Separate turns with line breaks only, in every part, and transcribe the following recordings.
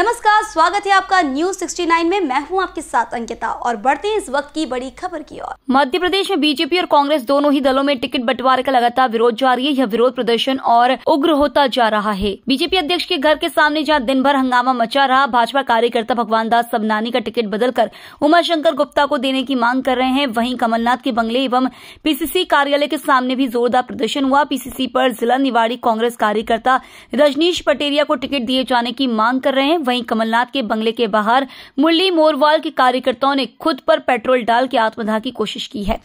नमस्कार, स्वागत है आपका न्यूज़ 69 में। मैं हूँ आपके साथ अंकिता और बढ़ते हैं इस वक्त की बड़ी खबर की ओर। मध्य प्रदेश में बीजेपी और कांग्रेस दोनों ही दलों में टिकट बंटवारे का लगातार विरोध जारी है। यह विरोध प्रदर्शन और उग्र होता जा रहा है। बीजेपी अध्यक्ष के घर के सामने जहाँ दिन भर हंगामा मचा रहा, भाजपा कार्यकर्ता भगवान दास सबनानी का टिकट बदलकर उमाशंकर गुप्ता को देने की मांग कर रहे हैं। वहीं कमलनाथ के बंगले एवं पीसीसी कार्यालय के सामने भी जोरदार प्रदर्शन हुआ। पीसीसी पर जिला निवाड़ी कांग्रेस कार्यकर्ता रजनीश पटेरिया को टिकट दिए जाने की मांग कर रहे हैं। वहीं कमलनाथ के बंगले के बाहर मुरली मोरवाल के कार्यकर्ताओं ने खुद पर पेट्रोल डाल के आत्मदाह की कोशिश की है।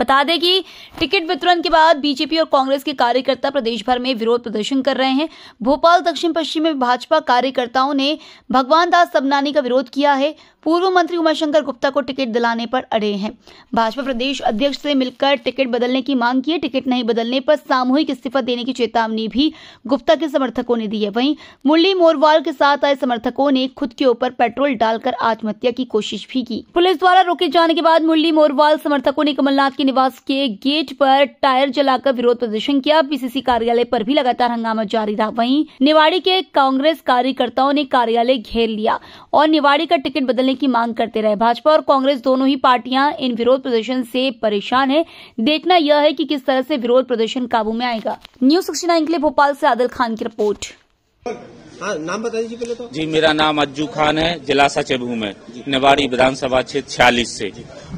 बता दें कि टिकट वितरण के बाद बीजेपी और कांग्रेस के कार्यकर्ता प्रदेश भर में विरोध प्रदर्शन कर रहे हैं। भोपाल, दक्षिण पश्चिम में भाजपा कार्यकर्ताओं ने भगवान दास सबनानी का विरोध किया है। पूर्व मंत्री उमाशंकर गुप्ता को टिकट दिलाने पर अड़े हैं। भाजपा प्रदेश अध्यक्ष से मिलकर टिकट बदलने की मांग की है। टिकट नहीं बदलने पर सामूहिक इस्तीफा देने की चेतावनी भी गुप्ता के समर्थकों ने दी है। वहीं मुरली मोरवाल के साथ आए समर्थकों ने खुद के ऊपर पेट्रोल डालकर आत्महत्या की कोशिश भी की। पुलिस द्वारा रोके जाने के बाद मुरली मोरवाल समर्थकों ने कमलनाथ के निवास के गेट पर टायर जलाकर विरोध प्रदर्शन किया। पीसीसी कार्यालय पर भी लगातार हंगामा जारी रहा। वहीं निवाड़ी के कांग्रेस कार्यकर्ताओं ने कार्यालय घेर लिया और निवाड़ी का टिकट बदलने मिलने की मांग करते रहे भाजपा और कांग्रेस दोनों ही पार्टियाँ इन विरोध प्रदर्शन से परेशान है। देखना यह है कि किस तरह से विरोध प्रदर्शन काबू में आएगा। न्यूज़ सिक्सटी नाइन के लिए भोपाल से आदिल खान की रिपोर्ट।
हाँ नाम बता दीजिए पहले तो।
जी मेरा नाम अज्जू खान है जिला सचिव हूँ मैं निवाड़ी विधानसभा क्षेत्र छियालीस से।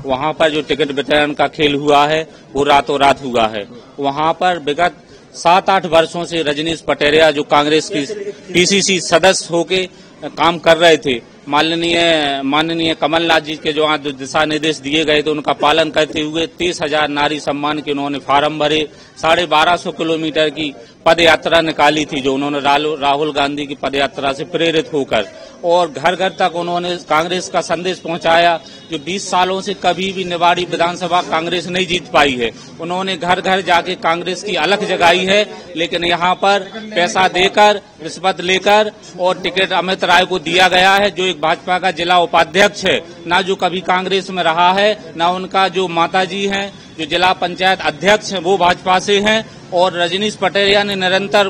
वहाँ पर जो टिकट वितरण का खेल हुआ है वो रातों रात हुआ है। वहाँ पर विगत सात आठ वर्षों से रजनीश पटेरिया जो कांग्रेस की पीसीसी सदस्य होके काम कर रहे थे माननीय माननीय कमलनाथ जी के जो आज दिशा निर्देश दिए गए थे, उनका पालन करते हुए तीस हज़ार नारी सम्मान के उन्होंने फार्म भरे। साढ़े बारह सौ किलोमीटर की पद यात्रा निकाली थी जो उन्होंने राहुल गांधी की पदयात्रा से प्रेरित होकर। और घर घर तक उन्होंने कांग्रेस का संदेश पहुँचाया जो 20 सालों से कभी भी निवाड़ी विधानसभा कांग्रेस नहीं जीत पाई है। उन्होंने घर घर जाके कांग्रेस की अलग जगाई है, लेकिन यहाँ पर पैसा देकर, रिश्वत लेकर और टिकट अमित राय को दिया गया है, जो एक भाजपा का जिला उपाध्यक्ष है। न जो कभी कांग्रेस में रहा है, न उनका जो माता जी है जो जिला पंचायत अध्यक्ष हैं वो भाजपा से हैं और रजनीश पटेरिया ने निरंतर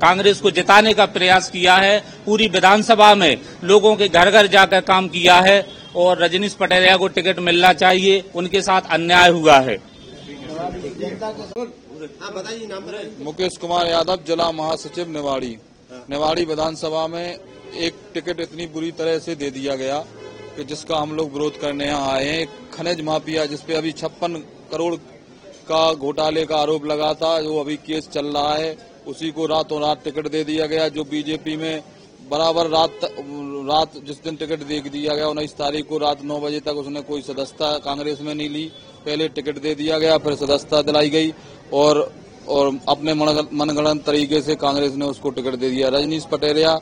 कांग्रेस को जिताने का प्रयास किया है। पूरी विधानसभा में लोगों के घर घर जाकर काम किया है और रजनीश पटेरिया को टिकट मिलना चाहिए उनके साथ अन्याय हुआ है।
मुकेश कुमार यादव जिला महासचिव निवाड़ी। निवाड़ी विधानसभा में एक टिकट इतनी बुरी तरह से दे दिया गया कि जिसका हम लोग विरोध करने यहाँ आए हैं। खनिज माफिया जिसपे अभी छप्पन करोड़ का घोटाले का आरोप लगा था, जो अभी केस चल रहा है, उसी को रातों रात टिकट दे दिया गया, जो बीजेपी में बराबर रात रात जिस दिन टिकट दे दिया गया, उन्नीस तारीख को रात नौ बजे तक उसने कोई सदस्यता कांग्रेस में नहीं ली। पहले टिकट दे दिया गया, फिर सदस्यता दिलाई गई और और अपने मनगणन तरीके से कांग्रेस ने उसको टिकट दे दिया। रजनीश पटेरिया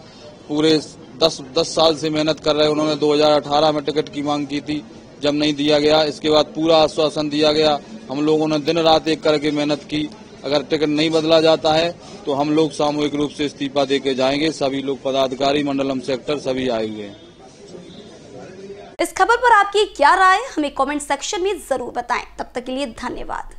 पूरे दस दस साल से मेहनत कर रहे उन्होंने 2018 में टिकट की मांग की थी। जब नहीं दिया गया, इसके बाद पूरा आश्वासन दिया गया। हम लोगों ने दिन रात एक करके मेहनत की। अगर टिकट नहीं बदला जाता है तो हम लोग सामूहिक रूप से इस्तीफा दे के जाएँगे। सभी लोग पदाधिकारी, मंडलम सेक्टर सभी आए हुए हैं।
इस खबर पर आपकी क्या राय, हमें कमेंट सेक्शन में ज़रूर बताएँ। तब तक के लिए धन्यवाद।